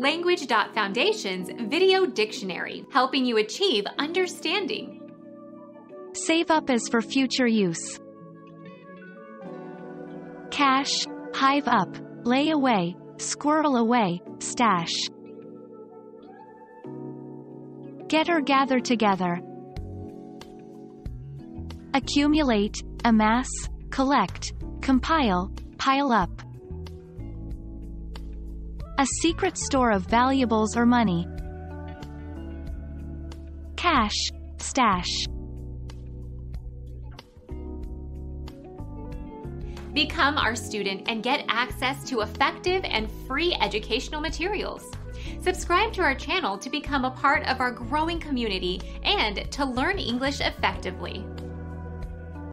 Language.Foundation's Video Dictionary, helping you achieve understanding. Save up as for future use. Cache, hive up, lay away, squirrel away, stash. Get or gather together. Accumulate, amass, collect, compile, pile up. A secret store of valuables or money. Cache, stash. Become our student and get access to effective and free educational materials. Subscribe to our channel to become a part of our growing community and to learn English effectively.